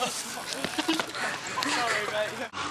Sorry, mate.